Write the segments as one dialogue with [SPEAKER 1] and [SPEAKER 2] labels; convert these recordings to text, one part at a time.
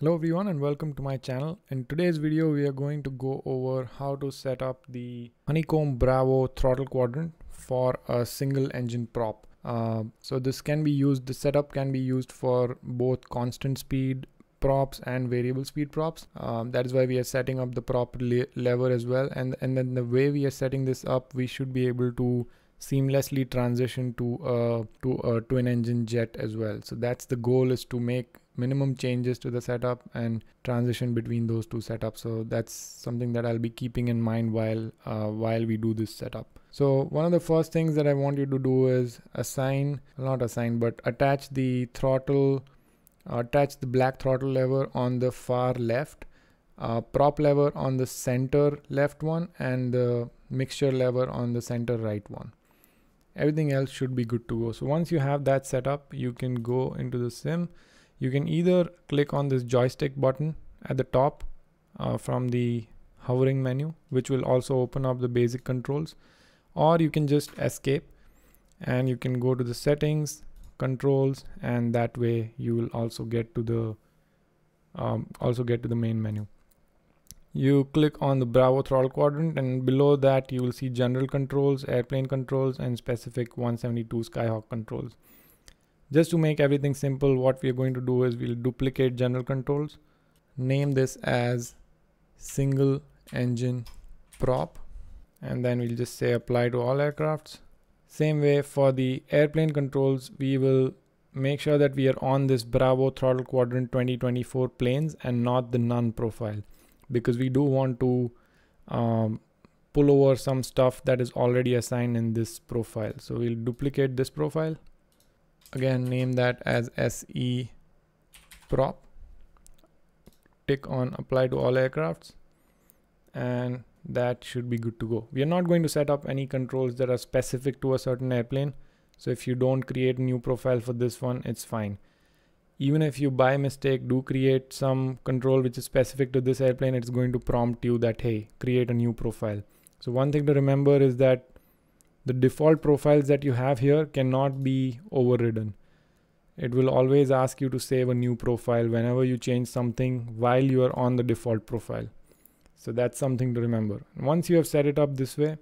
[SPEAKER 1] Hello everyone and welcome to my channel. In today's video we are going to go over how to set up the Honeycomb Bravo throttle quadrant for a single engine prop. Uh, so this can be used, the setup can be used for both constant speed props and variable speed props. Um, that is why we are setting up the prop le lever as well and, and then the way we are setting this up we should be able to seamlessly transition to a, to a twin engine jet as well. So that's the goal is to make minimum changes to the setup and transition between those two setups. So that's something that I'll be keeping in mind while uh, while we do this setup. So one of the first things that I want you to do is assign, not assign, but attach the throttle, uh, attach the black throttle lever on the far left, uh, prop lever on the center left one, and the mixture lever on the center right one. Everything else should be good to go. So once you have that set up, you can go into the sim you can either click on this joystick button at the top uh, from the hovering menu which will also open up the basic controls or you can just escape and you can go to the settings controls and that way you will also get to the um, also get to the main menu. You click on the bravo throttle quadrant and below that you will see general controls airplane controls and specific 172 skyhawk controls just to make everything simple, what we are going to do is we'll duplicate general controls, name this as single engine prop, and then we'll just say apply to all aircrafts. Same way for the airplane controls, we will make sure that we are on this Bravo throttle quadrant 2024 planes and not the none profile because we do want to um, pull over some stuff that is already assigned in this profile. So we'll duplicate this profile again name that as SE prop tick on apply to all aircrafts and that should be good to go. We are not going to set up any controls that are specific to a certain airplane. So if you don't create a new profile for this one, it's fine. Even if you by mistake do create some control which is specific to this airplane, it's going to prompt you that, hey, create a new profile. So one thing to remember is that the default profiles that you have here cannot be overridden. It will always ask you to save a new profile whenever you change something while you are on the default profile. So that's something to remember. Once you have set it up this way,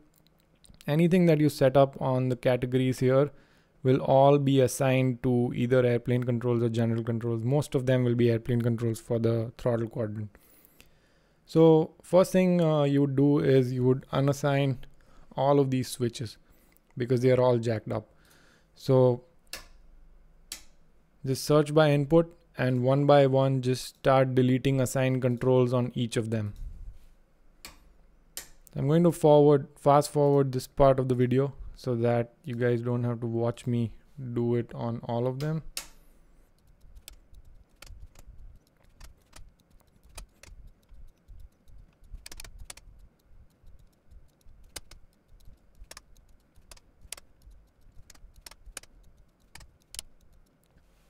[SPEAKER 1] anything that you set up on the categories here will all be assigned to either airplane controls or general controls. Most of them will be airplane controls for the throttle quadrant. So first thing uh, you would do is you would unassign all of these switches because they are all jacked up. So just search by input and one by one just start deleting assigned controls on each of them. I'm going to forward fast forward this part of the video so that you guys don't have to watch me do it on all of them.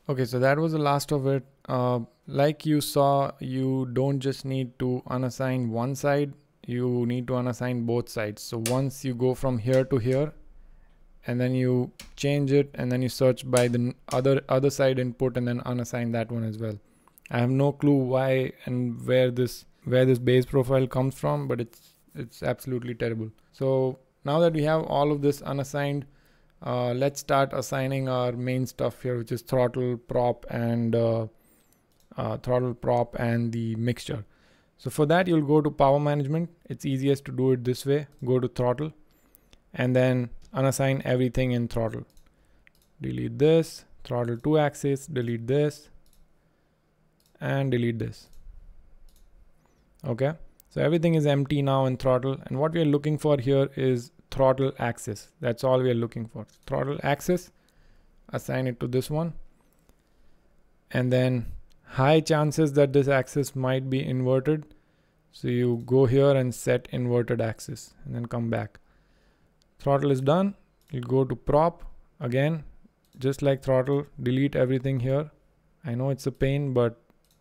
[SPEAKER 1] Okay, so that was the last of it. Uh, like you saw, you don't just need to unassign one side, you need to unassign both sides. So once you go from here to here, and then you change it, and then you search by the other other side input, and then unassign that one as well. I have no clue why and where this where this base profile comes from, but it's it's absolutely terrible. So now that we have all of this unassigned, uh, let's start assigning our main stuff here which is throttle prop and uh, uh, throttle prop and the mixture. So for that you'll go to power management. It's easiest to do it this way. Go to throttle and then unassign everything in throttle. Delete this throttle 2 axis delete this and delete this. Okay so everything is empty now in throttle and what we are looking for here is throttle axis. That's all we are looking for. Throttle axis, assign it to this one. And then high chances that this axis might be inverted. So you go here and set inverted axis and then come back. Throttle is done. You go to prop again, just like throttle, delete everything here. I know it's a pain, but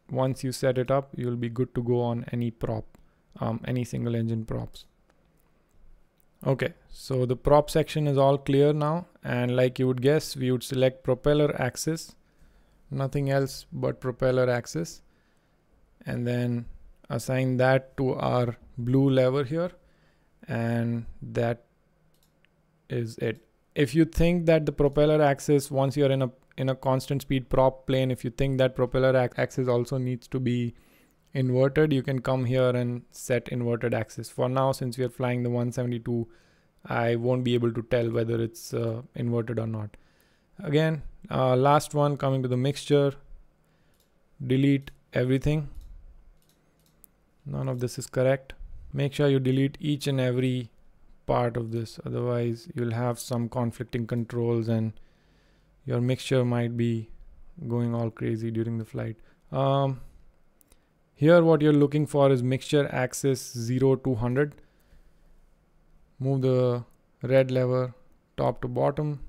[SPEAKER 1] once you set it up, you'll be good to go on any prop, um, any single engine props. Okay, so the prop section is all clear now. And like you would guess, we would select propeller axis, nothing else but propeller axis. and then assign that to our blue lever here and that is it if you think that the propeller axis once you're in a in a constant speed prop plane if you think that propeller axis also needs to be inverted you can come here and set inverted axis. For now since we are flying the 172 I won't be able to tell whether it's uh, inverted or not. Again uh, last one coming to the mixture. Delete everything. None of this is correct. Make sure you delete each and every part of this. Otherwise you'll have some conflicting controls and your mixture might be going all crazy during the flight. Um, here what you're looking for is mixture axis 0 to 100 move the red lever top to bottom.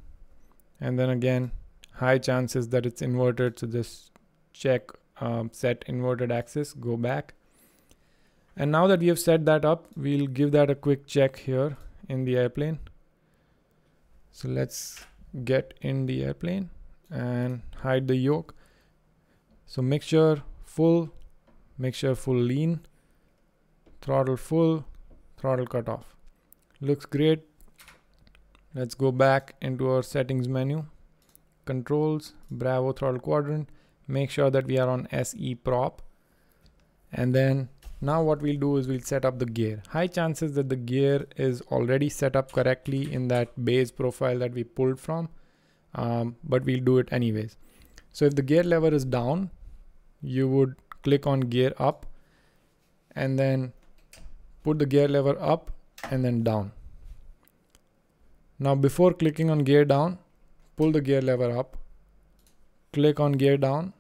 [SPEAKER 1] And then again high chances that it's inverted. So just check um, set inverted axis go back. And now that we have set that up we'll give that a quick check here in the airplane. So let's get in the airplane and hide the yoke. So mixture full mixture full lean. Throttle full throttle cut off. Looks great. Let's go back into our settings menu. Controls bravo throttle quadrant. Make sure that we are on SE prop. And then now what we'll do is we'll set up the gear. High chances that the gear is already set up correctly in that base profile that we pulled from, um, but we'll do it anyways. So if the gear lever is down, you would click on gear up and then put the gear lever up and then down. Now before clicking on gear down, pull the gear lever up, click on gear down,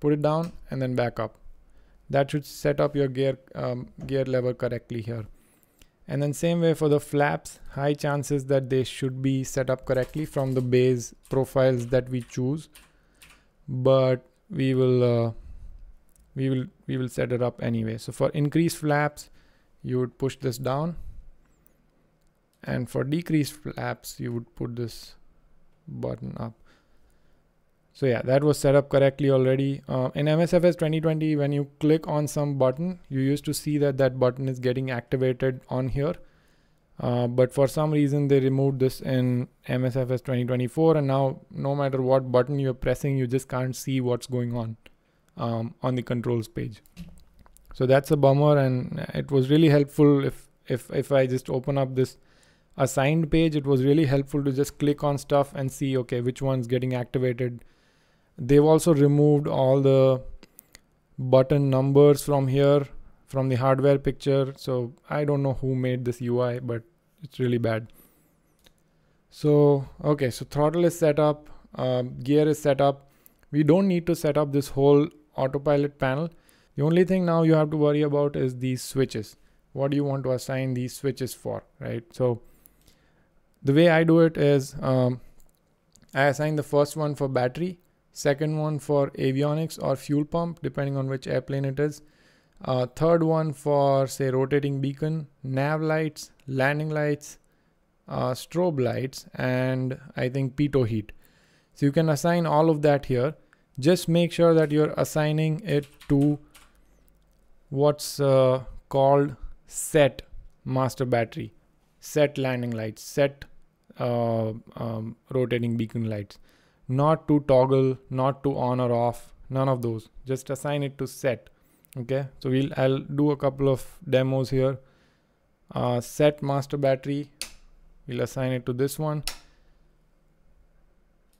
[SPEAKER 1] put it down and then back up. That should set up your gear um, gear lever correctly here. And then same way for the flaps high chances that they should be set up correctly from the base profiles that we choose. But we will uh, we will we will set it up anyway so for increased flaps you would push this down and for decreased flaps you would put this button up so yeah, that was set up correctly already. Uh, in MSFS 2020, when you click on some button, you used to see that that button is getting activated on here. Uh, but for some reason, they removed this in MSFS 2024. And now no matter what button you're pressing, you just can't see what's going on um, on the controls page. So that's a bummer. And it was really helpful if, if, if I just open up this assigned page, it was really helpful to just click on stuff and see, okay, which one's getting activated They've also removed all the button numbers from here from the hardware picture. So I don't know who made this UI, but it's really bad. So, okay, so throttle is set up, um, gear is set up. We don't need to set up this whole autopilot panel. The only thing now you have to worry about is these switches. What do you want to assign these switches for, right? So the way I do it is um, I assign the first one for battery second one for avionics or fuel pump depending on which airplane it is uh, third one for say rotating beacon nav lights landing lights uh, strobe lights and i think pitot heat so you can assign all of that here just make sure that you're assigning it to what's uh, called set master battery set landing lights set uh, um, rotating beacon lights not to toggle, not to on or off, none of those. Just assign it to set. Okay, so we'll I'll do a couple of demos here. Uh, set master battery, we'll assign it to this one.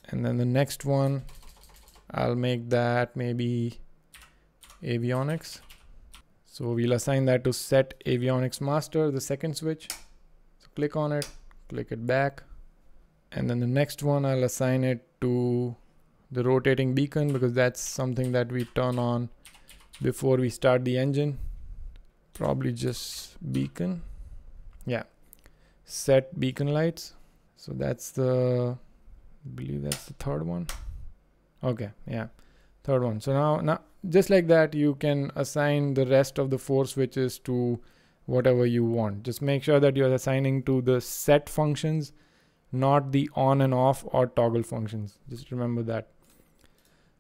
[SPEAKER 1] And then the next one, I'll make that maybe avionics. So we'll assign that to set avionics master, the second switch. So click on it, click it back. And then the next one, I'll assign it to the rotating beacon because that's something that we turn on before we start the engine probably just beacon yeah set beacon lights so that's the I believe that's the third one okay yeah third one so now now just like that you can assign the rest of the four switches to whatever you want just make sure that you're assigning to the set functions not the on and off or toggle functions. Just remember that.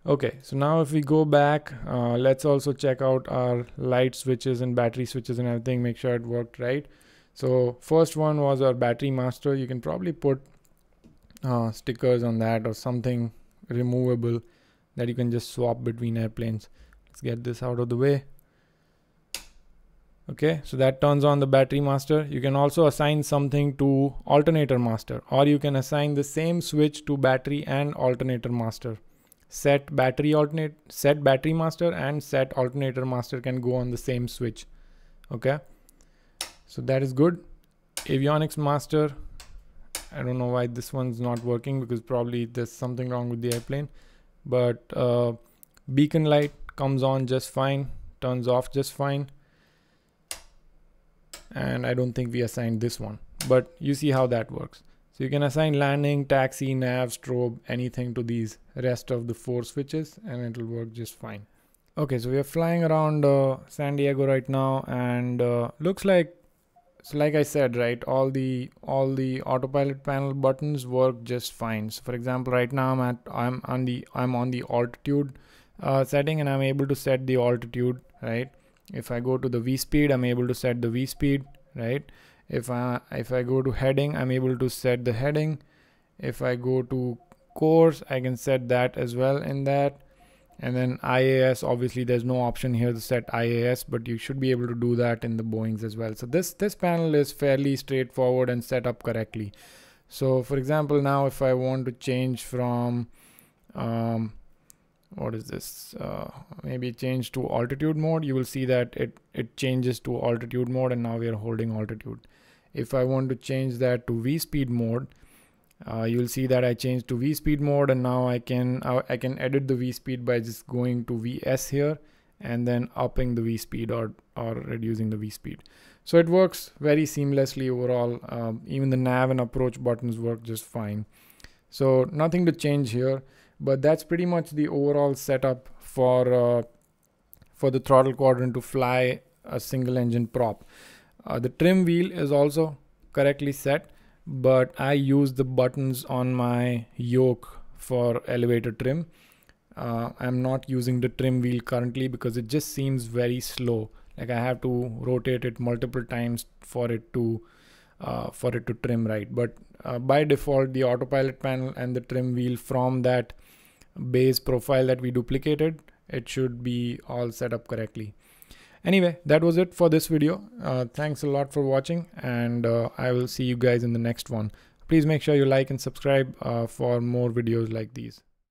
[SPEAKER 1] Okay, so now if we go back, uh, let's also check out our light switches and battery switches and everything, make sure it worked right. So first one was our battery master. You can probably put uh, stickers on that or something removable that you can just swap between airplanes. Let's get this out of the way. Okay, so that turns on the battery master. You can also assign something to alternator master or you can assign the same switch to battery and alternator master. Set battery alternate, set battery master and set alternator master can go on the same switch. Okay, so that is good. Avionics master. I don't know why this one's not working because probably there's something wrong with the airplane. But uh, beacon light comes on just fine, turns off just fine. And I don't think we assigned this one. But you see how that works. So you can assign landing taxi nav strobe anything to these rest of the four switches and it will work just fine. Okay so we are flying around uh, San Diego right now and uh, looks like so like I said right all the all the autopilot panel buttons work just fine. So for example right now I'm at I'm on the I'm on the altitude uh, setting and I'm able to set the altitude right? If I go to the V speed I'm able to set the V speed right? If I if I go to heading I'm able to set the heading. If I go to course I can set that as well in that and then IAS obviously there's no option here to set IAS but you should be able to do that in the Boeings as well. So this this panel is fairly straightforward and set up correctly. So for example now if I want to change from um, what is this? Uh, maybe change to altitude mode you will see that it it changes to altitude mode and now we are holding altitude. If I want to change that to V speed mode uh, you'll see that I changed to V speed mode and now I can uh, I can edit the V speed by just going to VS here and then upping the V speed or or reducing the V speed so it works very seamlessly overall. Um, even the nav and approach buttons work just fine. So nothing to change here but that's pretty much the overall setup for uh, for the throttle quadrant to fly a single engine prop. Uh, the trim wheel is also correctly set, but I use the buttons on my yoke for elevator trim. Uh, I'm not using the trim wheel currently because it just seems very slow. Like I have to rotate it multiple times for it to uh, for it to trim right. But uh, by default, the autopilot panel and the trim wheel from that base profile that we duplicated, it should be all set up correctly. Anyway, that was it for this video. Uh, thanks a lot for watching and uh, I will see you guys in the next one. Please make sure you like and subscribe uh, for more videos like these.